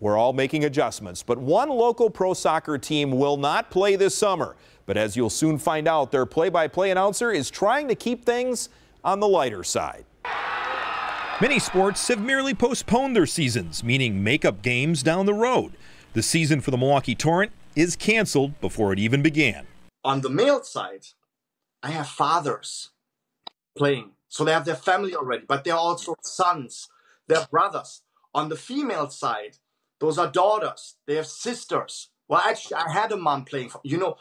we're all making adjustments. But one local pro soccer team will not play this summer. But as you'll soon find out, their play by play announcer is trying to keep things on the lighter side. Many sports have merely postponed their seasons, meaning makeup games down the road. The season for the Milwaukee Torrent is canceled before it even began. On the male side, I have fathers playing. So they have their family already, but they're also sons, they're brothers. On the female side, those are daughters, they have sisters. Well, actually, I had a mom playing. For, you know,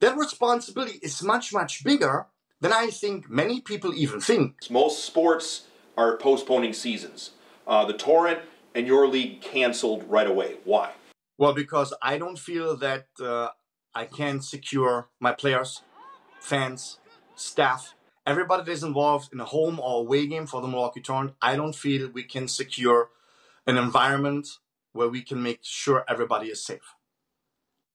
that responsibility is much, much bigger than I think many people even think. Most sports are postponing seasons. Uh, the Torrent and your league canceled right away. Why? Well, because I don't feel that uh, I can secure my players, fans, staff, everybody that is involved in a home or away game for the Milwaukee Torrent. I don't feel we can secure an environment where we can make sure everybody is safe.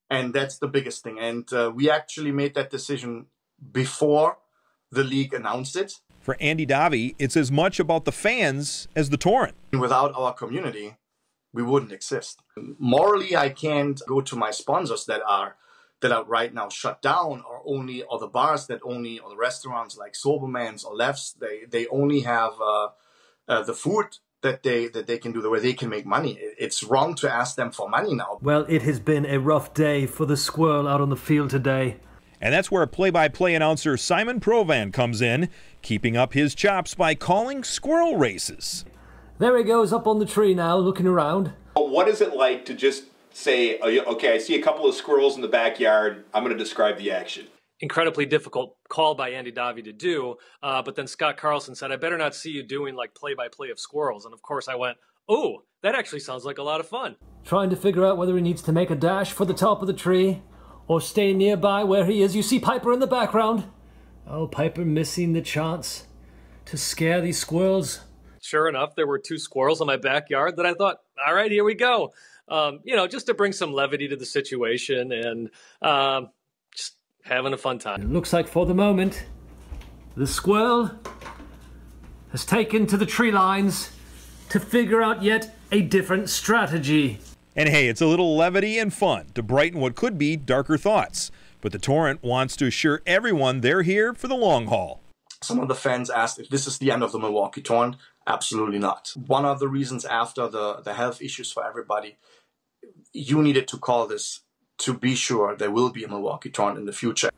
And that's the biggest thing. And uh, we actually made that decision before the league announced it. For Andy Davi, it's as much about the fans as the torrent. Without our community, we wouldn't exist. Morally, I can't go to my sponsors that are that are right now shut down, or only or the bars that only or the restaurants like Sobelman's or Leff's. They they only have uh, uh, the food that they that they can do the way they can make money. It's wrong to ask them for money now. Well, it has been a rough day for the squirrel out on the field today. And that's where play-by-play announcer Simon Provan comes in, keeping up his chops by calling squirrel races. There he goes up on the tree now, looking around. What is it like to just say, oh, okay, I see a couple of squirrels in the backyard. I'm going to describe the action incredibly difficult call by Andy Davi to do. Uh, but then Scott Carlson said, I better not see you doing like play by play of squirrels. And of course, I went, oh, that actually sounds like a lot of fun. Trying to figure out whether he needs to make a dash for the top of the tree or stay nearby where he is. You see Piper in the background. Oh, Piper missing the chance to scare these squirrels. Sure enough, there were two squirrels in my backyard that I thought, all right, here we go. Um, you know, just to bring some levity to the situation. And um, having a fun time. It looks like for the moment, the squirrel has taken to the tree lines to figure out yet a different strategy. And hey, it's a little levity and fun to brighten what could be darker thoughts. But the Torrent wants to assure everyone they're here for the long haul. Some of the fans asked if this is the end of the Milwaukee Torrent. Absolutely not. One of the reasons after the, the health issues for everybody, you needed to call this to be sure there will be a Milwaukee Torrent in the future.